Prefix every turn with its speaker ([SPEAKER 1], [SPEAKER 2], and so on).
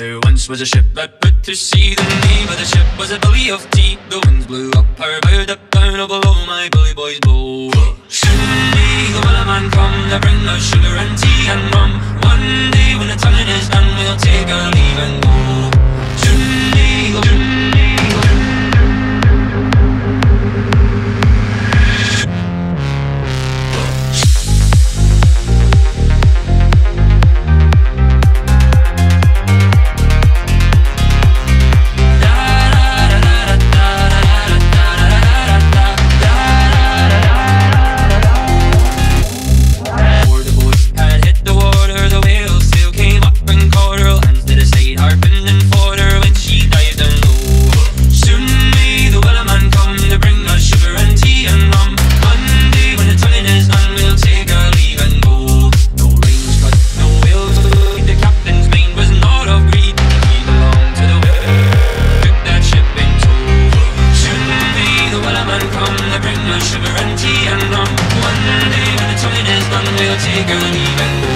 [SPEAKER 1] There once was a ship that put to sea. The name of the ship was a Billy of Tea. The winds blew up her bow, up down below my bully boys bow. Soon may the man come to bring us sugar and tea and rum. One day when the sugar and tea And on one day when the time is done We'll take even. leave